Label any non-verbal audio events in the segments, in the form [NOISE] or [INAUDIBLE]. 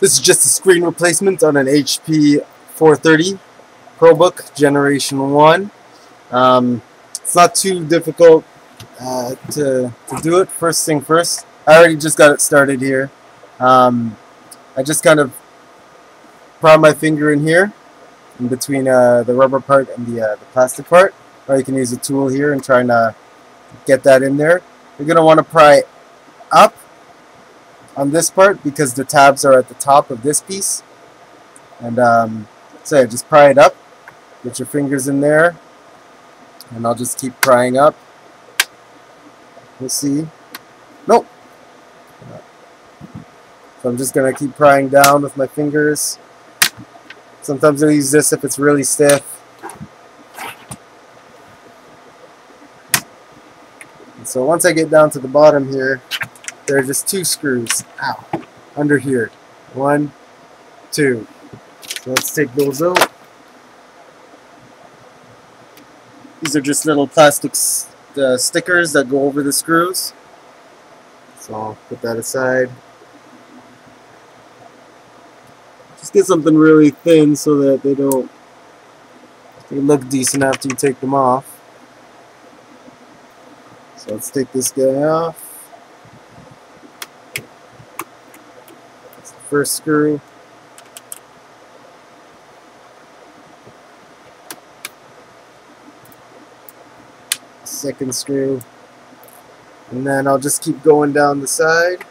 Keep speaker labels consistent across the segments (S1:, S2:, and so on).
S1: This is just a screen replacement on an HP 430 ProBook Generation 1. Um, it's not too difficult uh, to, to do it. First thing first, I already just got it started here. Um, I just kind of prod my finger in here, in between uh, the rubber part and the, uh, the plastic part. Or you can use a tool here and try and uh, get that in there. You're going to want to pry up on this part because the tabs are at the top of this piece. And um, so yeah, just pry it up. Get your fingers in there. And I'll just keep prying up. We'll see. Nope. So I'm just going to keep prying down with my fingers. Sometimes I'll use this if it's really stiff. So once I get down to the bottom here, there are just two screws. Ow. Under here. One, two. So let's take those out. These are just little plastic uh, stickers that go over the screws. So I'll put that aside. Just get something really thin so that they don't they look decent after you take them off. So let's take this guy off. That's the first screw. Second screw. And then I'll just keep going down the side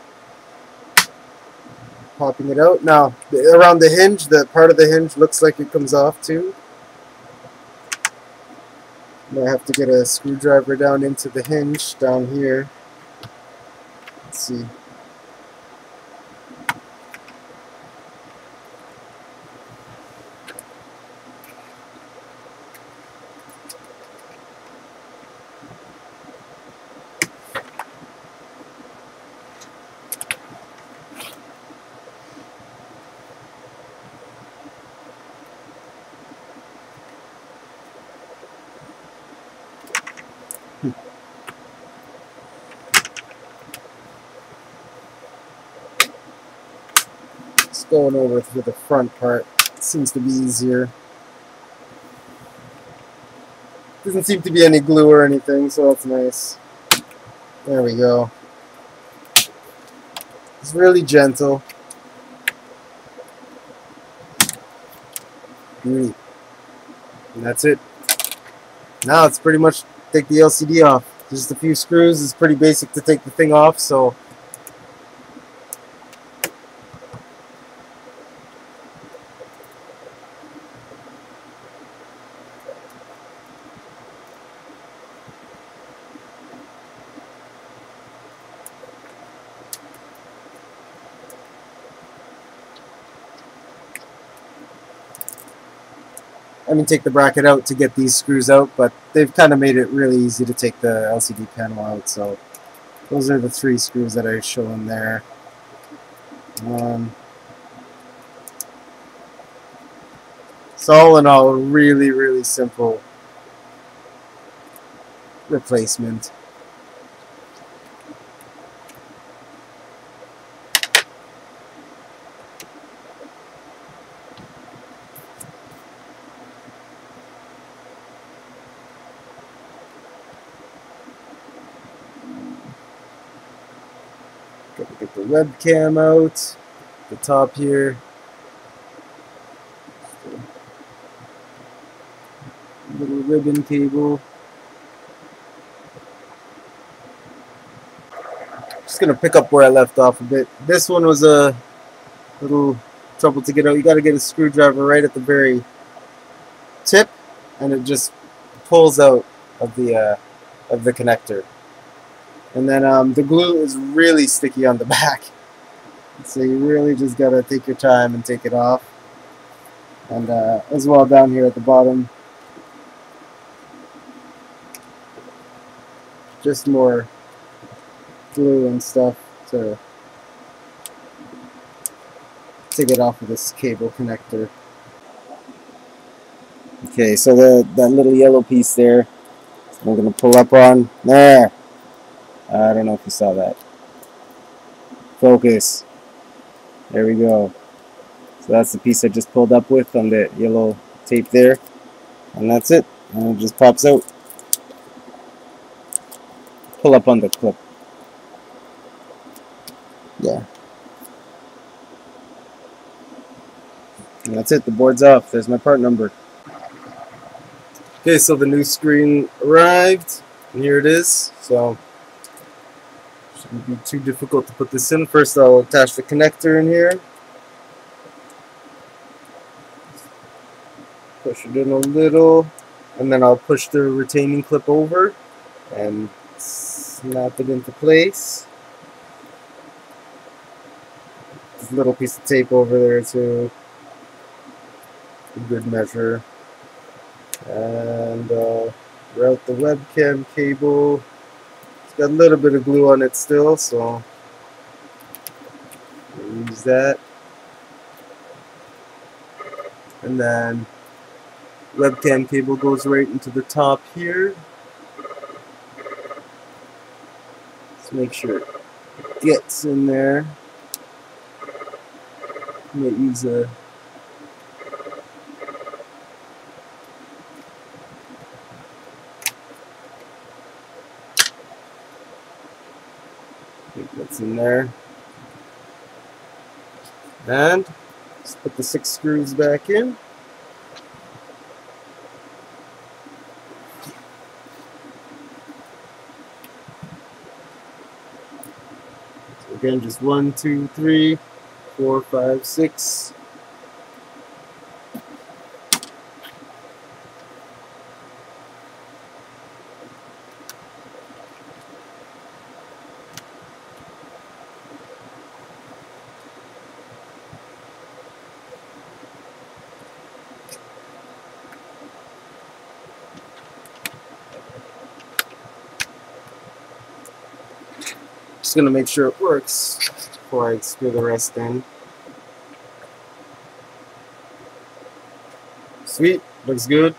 S1: popping it out. Now, around the hinge, that part of the hinge looks like it comes off too. I have to get a screwdriver down into the hinge down here. Let's see. Going over to the front part seems to be easier. Doesn't seem to be any glue or anything, so that's nice. There we go. It's really gentle. Beauty. And that's it. Now it's pretty much take the LCD off. Just a few screws. It's pretty basic to take the thing off, so I mean, take the bracket out to get these screws out, but they've kind of made it really easy to take the LCD panel out. So those are the three screws that I show in there. Um, so all in all, really, really simple replacement. Gotta get the webcam out, the top here. Little ribbon cable. Just gonna pick up where I left off a bit. This one was a little trouble to get out. You gotta get a screwdriver right at the very tip, and it just pulls out of the uh, of the connector. And then um, the glue is really sticky on the [LAUGHS] back. So you really just gotta take your time and take it off. And uh, as well down here at the bottom. Just more glue and stuff to, to get off of this cable connector. Okay, so the that little yellow piece there, I'm gonna pull up on there. I don't know if you saw that. Focus. There we go. So that's the piece I just pulled up with on the yellow tape there. And that's it. And it just pops out. Pull up on the clip. Yeah. And that's it. The board's off. There's my part number. Okay, so the new screen arrived. And here it is. So shouldn't be too difficult to put this in. First I'll attach the connector in here. Push it in a little. And then I'll push the retaining clip over and snap it into place. This little piece of tape over there too. A good measure. And uh, route the webcam cable. Got a little bit of glue on it still, so use that. And then webcam cable goes right into the top here. Let's make sure it gets in there. I might use a that's in there. And put the six screws back in. So again, just one, two, three, four, five, six. Just gonna make sure it works before I screw the rest in. Sweet, looks good.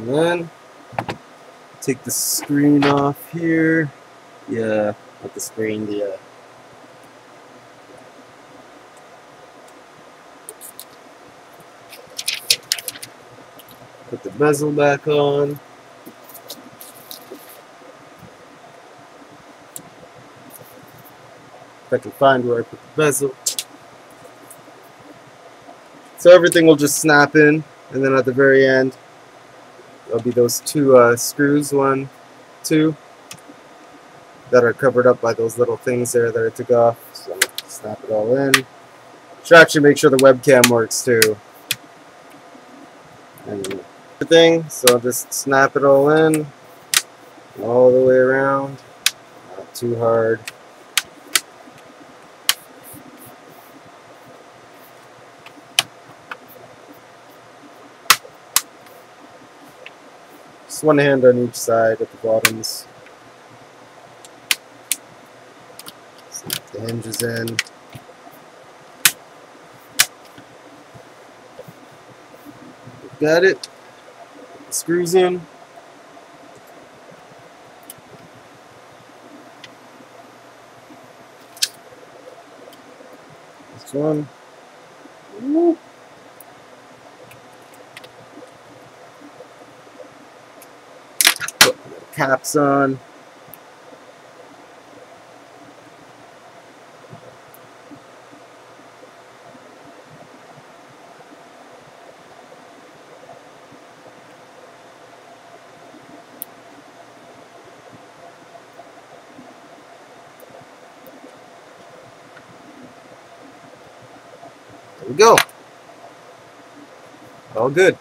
S1: And then take the screen off here. Yeah, not the screen, the uh, put the bezel back on. If I can find where I put the bezel. So everything will just snap in, and then at the very end, There'll be those two uh, screws, one, two, that are covered up by those little things there that I took off. So snap it all in. Should actually make sure the webcam works too. And everything, so just snap it all in, all the way around. Not too hard. Just one hand on each side at the bottoms. Snap the hinges in. Got it. Screws in. This one. Caps on. There we go. All good.